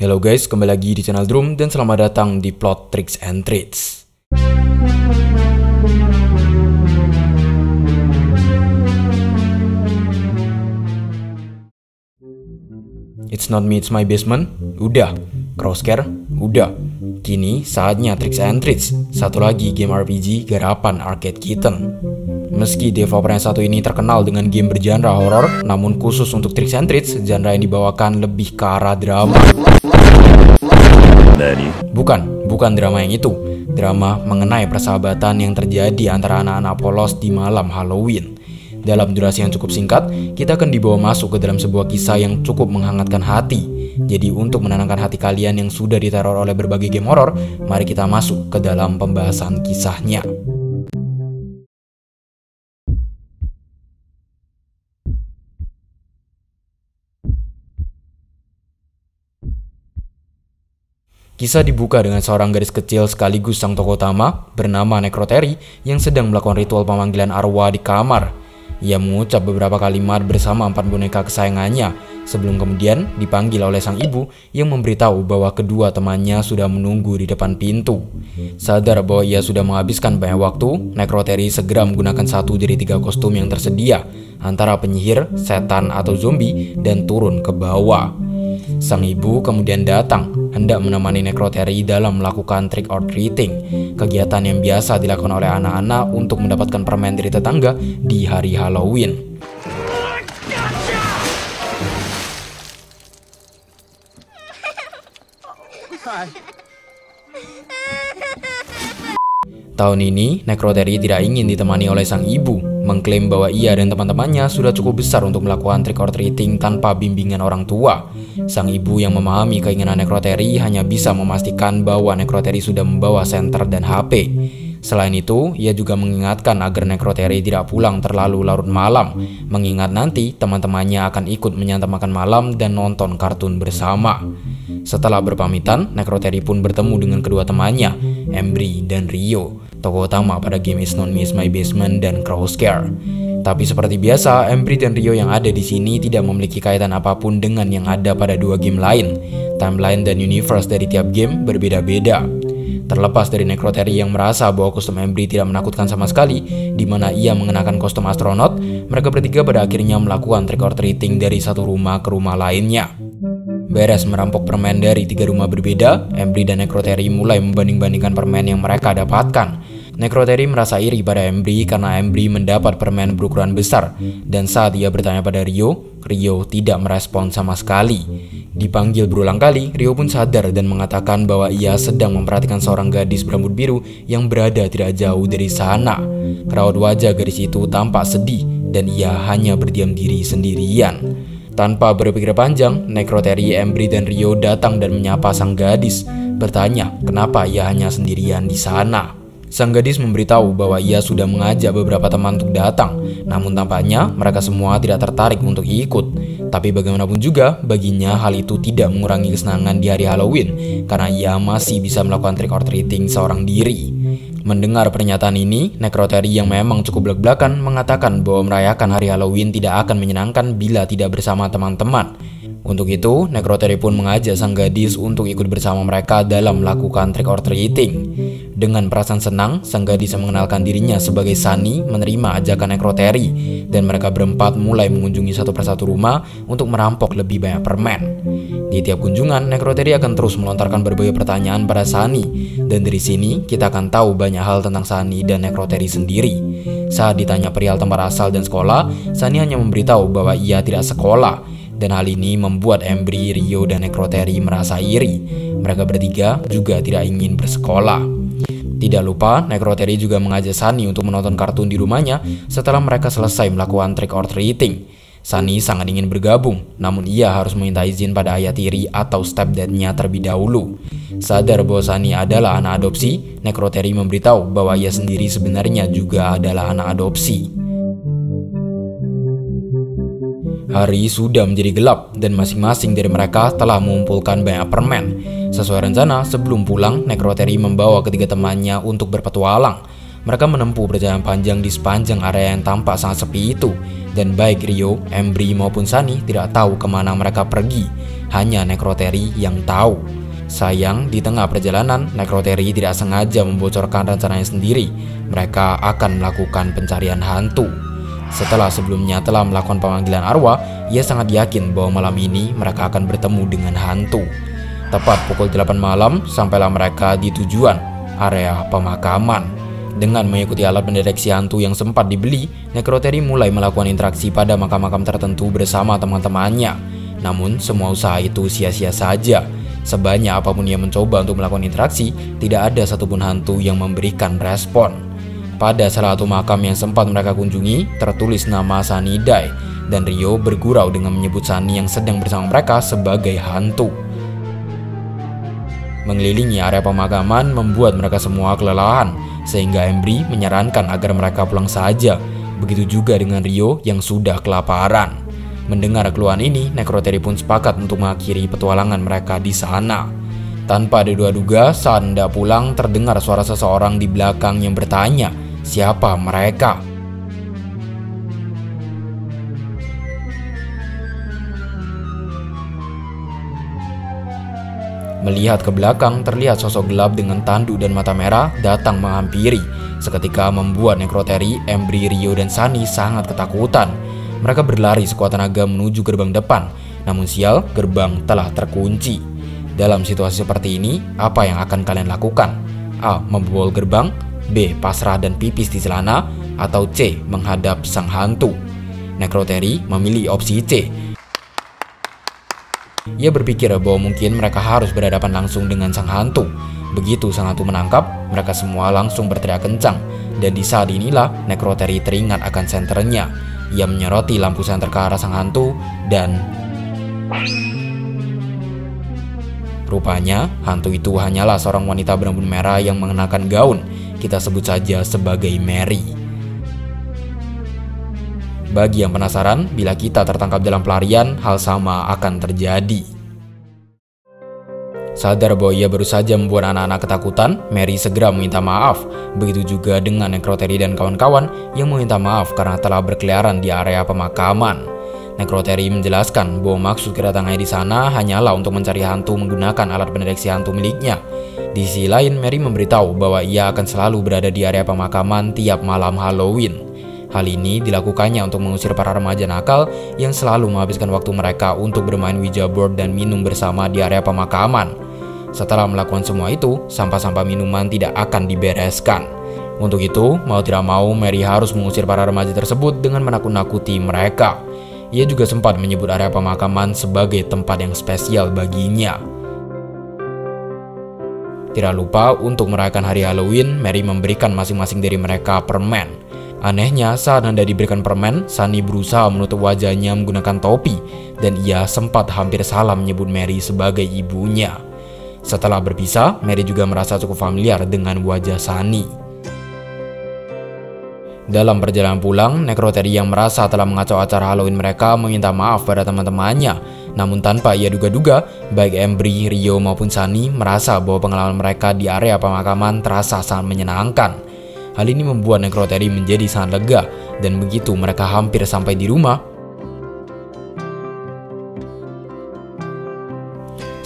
Hello guys, kembali lagi di channel Drum dan selamat datang di Plot Tricks and Treats. It's not me, it's my basement. Udah. Crosscare? Udah. Kini saatnya Tricks and Treats. Satu lagi game RPG garapan Arcade Kitten. Meski developer yang satu ini terkenal dengan game bergenre horor, namun khusus untuk Tricks and Treats, genre yang dibawakan lebih ke arah drama. Bukan, bukan drama yang itu. Drama mengenai persahabatan yang terjadi antara anak-anak polos di malam Halloween. Dalam durasi yang cukup singkat, kita akan dibawa masuk ke dalam sebuah kisah yang cukup menghangatkan hati. Jadi untuk menenangkan hati kalian yang sudah diteror oleh berbagai game horor, mari kita masuk ke dalam pembahasan kisahnya. Kisah dibuka dengan seorang gadis kecil sekaligus sang tokoh utama bernama Necroteri yang sedang melakukan ritual pemanggilan arwah di kamar. Ia mengucap beberapa kalimat bersama empat boneka kesayangannya sebelum kemudian dipanggil oleh sang ibu yang memberitahu bahwa kedua temannya sudah menunggu di depan pintu. Sadar bahwa ia sudah menghabiskan banyak waktu, Necroteri segera menggunakan satu dari tiga kostum yang tersedia antara penyihir, setan, atau zombie dan turun ke bawah. Sang ibu kemudian datang hendak menemani Necroteri dalam melakukan trick or treating, kegiatan yang biasa dilakukan oleh anak-anak untuk mendapatkan permen dari tetangga di hari Halloween. Tahun ini, Necroteri tidak ingin ditemani oleh sang ibu, mengklaim bahwa ia dan teman-temannya sudah cukup besar untuk melakukan trick or treating tanpa bimbingan orang tua. Sang ibu yang memahami keinginan Necroteri hanya bisa memastikan bahwa Necroteri sudah membawa senter dan HP. Selain itu, ia juga mengingatkan agar Necroteri tidak pulang terlalu larut malam, mengingat nanti teman-temannya akan ikut menyantap makan malam dan nonton kartun bersama. Setelah berpamitan, Necroteri pun bertemu dengan kedua temannya, Embry dan Rio, tokoh utama pada game Is Not Miss My Basement dan Crosscare. Tapi seperti biasa, Embry dan Rio yang ada di sini tidak memiliki kaitan apa pun dengan yang ada pada dua game lain. Timeline dan universe dari tiap game berbeda-beda. Terlepas dari Necroteri yang merasa bahwa kostum Embry tidak menakutkan sama sekali, di mana ia mengenakan kostum astronot, mereka bertiga pada akhirnya melakukan trick or treating dari satu rumah ke rumah lainnya. Beres merampok permen dari tiga rumah berbeda, Embry dan Necroteri mulai membanding-bandingkan permen yang mereka dapatkan. Necroteri merasa iri pada Embry karena Embry mendapat permen berukuran besar, dan saat ia bertanya pada Rio, Rio tidak merespon sama sekali. Dipanggil berulang kali, Rio pun sadar dan mengatakan bahwa ia sedang memperhatikan seorang gadis berambut biru yang berada tidak jauh dari sana. Raut wajah gadis itu tampak sedih dan ia hanya berdiam diri sendirian. Tanpa berpikir panjang, Necroteri, Embry, dan Rio datang dan menyapa sang gadis, bertanya kenapa ia hanya sendirian di sana. Sang gadis memberitahu bahwa ia sudah mengajak beberapa teman untuk datang, namun tampaknya mereka semua tidak tertarik untuk ikut. Tapi bagaimanapun juga, baginya hal itu tidak mengurangi kesenangan di hari Halloween, karena ia masih bisa melakukan trick or treating seorang diri. Mendengar pernyataan ini, Necroteri yang memang cukup belak-belakan mengatakan bahwa merayakan hari Halloween tidak akan menyenangkan bila tidak bersama teman-teman. Untuk itu, Necroteri pun mengajak sang gadis untuk ikut bersama mereka dalam melakukan trick or treating. Dengan perasaan senang, sang gadis mengenalkan dirinya sebagai Sunny menerima ajakan Necroteri, dan mereka berempat mulai mengunjungi satu persatu rumah untuk merampok lebih banyak permen. Di tiap kunjungan, Necroteri akan terus melontarkan berbagai pertanyaan pada Sunny, dan dari sini kita akan tahu banyak hal tentang Sunny dan Necroteri sendiri. Saat ditanya perihal tempat asal dan sekolah, Sunny hanya memberitahu bahwa ia tidak sekolah, dan hal ini membuat Embry, Rio, dan Necroteri merasa iri. Mereka bertiga juga tidak ingin bersekolah. Tidak lupa, Necroteri juga mengajak Sunny untuk menonton kartun di rumahnya setelah mereka selesai melakukan trick or treating. Sunny sangat ingin bergabung, namun ia harus meminta izin pada ayah tiri atau stepdadnya terlebih dahulu. Sadar bahwa Sunny adalah anak adopsi, Necroteri memberitahu bahwa ia sendiri sebenarnya juga adalah anak adopsi. Hari sudah menjadi gelap dan masing-masing dari mereka telah mengumpulkan banyak permen. Sesuai rencana, sebelum pulang, Necroteri membawa ketiga temannya untuk berpetualang. Mereka menempuh perjalanan panjang di sepanjang area yang tampak sangat sepi itu. Dan baik Rio, Embry maupun Sunny tidak tahu ke mana mereka pergi. hanya Necroteri yang tahu. Sayang, di tengah perjalanan, Necroteri tidak sengaja membocorkan rencananya sendiri. Mereka akan melakukan pencarian hantu. Setelah sebelumnya telah melakukan pemanggilan arwah, ia sangat yakin bahwa malam ini mereka akan bertemu dengan hantu. Tepat pukul 8 malam, sampailah mereka di tujuan, area pemakaman. Dengan mengikuti alat pendeteksi hantu yang sempat dibeli, Necroteri mulai melakukan interaksi pada makam-makam tertentu bersama teman-temannya. Namun, semua usaha itu sia-sia saja. Sebanyak apa pun ia mencoba untuk melakukan interaksi, tidak ada satupun hantu yang memberikan respon. Pada salah satu makam yang sempat mereka kunjungi, tertulis nama Sanidai, dan Rio bergurau dengan menyebut Sani yang sedang bersama mereka sebagai hantu. Mengelilingi area pemakaman membuat mereka semua kelelahan, sehingga Embry menyarankan agar mereka pulang saja. Begitu juga dengan Rio yang sudah kelaparan. Mendengar keluhan ini, Necroteri pun sepakat untuk mengakhiri petualangan mereka di sana. Tanpa diduga-duga, saat hendak pulang terdengar suara seseorang di belakang yang bertanya, siapa mereka? Melihat ke belakang, terlihat sosok gelap dengan tanduk dan mata merah datang menghampiri. Seketika membuat Necroteri, Embry, Rio, dan Sunny sangat ketakutan. Mereka berlari sekuat tenaga menuju gerbang depan, namun sial, gerbang telah terkunci. Dalam situasi seperti ini, apa yang akan kalian lakukan? A. Membobol gerbang B. Pasrah dan pipis di celana Atau C. Menghadap sang hantu Necroteri memilih opsi C ia berpikir bahwa mungkin mereka harus berhadapan langsung dengan sang hantu. Begitu sang hantu menangkap, mereka semua langsung berteriak kencang. Dan di saat inilah, Necroteri teringat akan senternya. Ia menyoroti lampu senter ke arah sang hantu dan... Rupanya, hantu itu hanyalah seorang wanita berambut merah yang mengenakan gaun. Kita sebut saja sebagai Mary. Bagi yang penasaran, bila kita tertangkap dalam pelarian, hal sama akan terjadi. Sadar bahwa ia baru saja membuat anak-anak ketakutan, Mary segera meminta maaf. Begitu juga dengan Necroteri dan kawan-kawan yang meminta maaf karena telah berkeliaran di area pemakaman. Necroteri menjelaskan bahwa maksud kedatangannya di sana hanyalah untuk mencari hantu menggunakan alat pendeteksi hantu miliknya. Di sisi lain, Mary memberitahu bahwa ia akan selalu berada di area pemakaman tiap malam Halloween. Hal ini dilakukannya untuk mengusir para remaja nakal yang selalu menghabiskan waktu mereka untuk bermain Ouija board dan minum bersama di area pemakaman. Setelah melakukan semua itu, sampah-sampah minuman tidak akan dibereskan. Untuk itu, mau tidak mau, Mary harus mengusir para remaja tersebut dengan menakut-nakuti mereka. Ia juga sempat menyebut area pemakaman sebagai tempat yang spesial baginya. Tidak lupa, untuk merayakan hari Halloween, Mary memberikan masing-masing dari mereka permen. Anehnya, saat Nanda diberikan permen, Sunny berusaha menutup wajahnya menggunakan topi, dan ia sempat hampir salah menyebut Mary sebagai ibunya. Setelah berpisah, Mary juga merasa cukup familiar dengan wajah Sunny. Dalam perjalanan pulang, Necroteri yang merasa telah mengacau acara Halloween mereka meminta maaf pada teman-temannya. Namun tanpa ia duga-duga, baik Embry, Rio maupun Sunny merasa bahwa pengalaman mereka di area pemakaman terasa sangat menyenangkan. Hal ini membuat Necroteri menjadi sangat lega dan begitu mereka hampir sampai di rumah,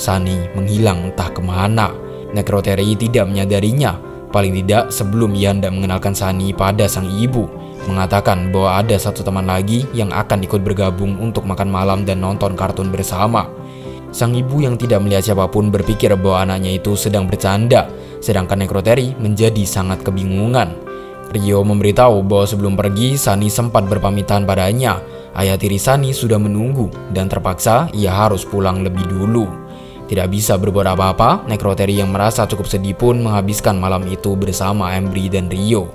Sani menghilang entah ke mana. Necroteri tidak menyadarinya, paling tidak sebelum ia hendak mengenalkan Sani pada sang ibu, mengatakan bahwa ada satu teman lagi yang akan ikut bergabung untuk makan malam dan nonton kartun bersama. Sang ibu yang tidak melihat siapa pun berpikir bahwa anaknya itu sedang bercanda, sedangkan Necroteri menjadi sangat kebingungan. Rio memberitahu bahwa sebelum pergi, Sani sempat berpamitan padanya. Ayah tiri Sani sudah menunggu dan terpaksa ia harus pulang lebih dulu. Tidak bisa berbuat apa-apa, Necroteri yang merasa cukup sedih pun menghabiskan malam itu bersama Embry dan Rio.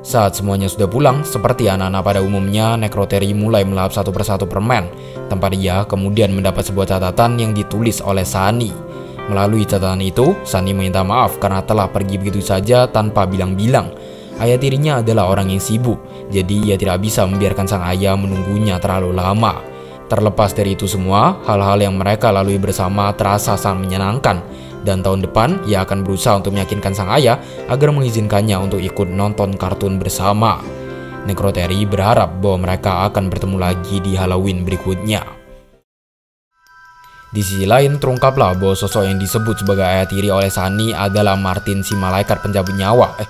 Saat semuanya sudah pulang, seperti anak-anak pada umumnya, Necroteri mulai melahap satu persatu permen. Tempat dia kemudian mendapat sebuah catatan yang ditulis oleh Sani. Melalui catatan itu, Sani meminta maaf karena telah pergi begitu saja tanpa bilang-bilang. Ayah tirinya adalah orang yang sibuk, jadi ia tidak bisa membiarkan sang ayah menunggunya terlalu lama. Terlepas dari itu semua, hal-hal yang mereka lalui bersama terasa sangat menyenangkan. Dan tahun depan, ia akan berusaha untuk meyakinkan sang ayah agar mengizinkannya untuk ikut nonton kartun bersama. Necroteri berharap bahwa mereka akan bertemu lagi di Halloween berikutnya. Di sisi lain, terungkaplah bahwa sosok yang disebut sebagai ayah tiri oleh Sani adalah Martin si malaikat pencabut nyawa. Eh.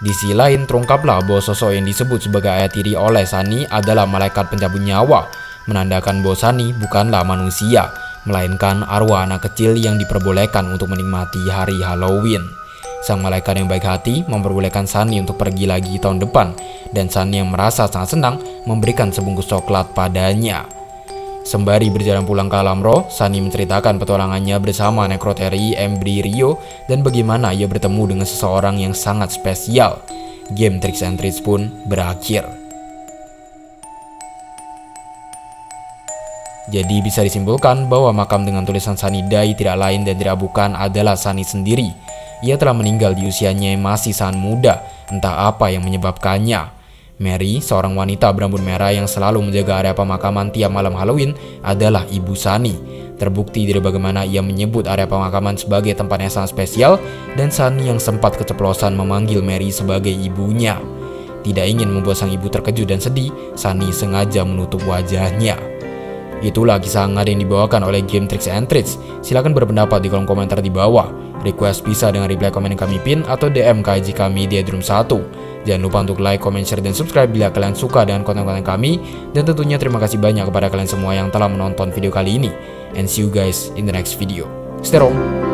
Di sisi lain, terungkaplah bahwa sosok yang disebut sebagai ayah tiri oleh Sani adalah malaikat pencabut nyawa, menandakan bahwa Sani bukanlah manusia, melainkan arwah anak kecil yang diperbolehkan untuk menikmati hari Halloween. Sang malaikat yang baik hati memperbolehkan Sani untuk pergi lagi tahun depan, dan Sani yang merasa sangat senang memberikan sebungkus coklat padanya. Sembari berjalan pulang ke alam roh, Sani menceritakan petualangannya bersama Necroteri Embry Rio dan bagaimana ia bertemu dengan seseorang yang sangat spesial. Game Tricks and Treats pun berakhir. Jadi bisa disimpulkan bahwa makam dengan tulisan Sani Dai tidak lain dan tidak bukan adalah Sani sendiri. Ia telah meninggal di usianya yang masih sangat muda, entah apa yang menyebabkannya. Mary, seorang wanita berambut merah yang selalu menjaga area pemakaman tiap malam Halloween, adalah ibu Sani. Terbukti dari bagaimana ia menyebut area pemakaman sebagai tempat yang sangat spesial dan Sani yang sempat keceplosan memanggil Mary sebagai ibunya. Tidak ingin membuat sang ibu terkejut dan sedih, Sani sengaja menutup wajahnya. Itulah kisah hangat yang dibawakan oleh Game Tricks and Treats. Silahkan berpendapat di kolom komentar di bawah. Request bisa dengan reply komen kami pin atau DM ke IG kami di Adroom 1. Jangan lupa untuk like, comment, share, dan subscribe bila kalian suka dengan konten-konten kami. Dan tentunya terima kasih banyak kepada kalian semua yang telah menonton video kali ini. And see you guys in the next video. Stay home.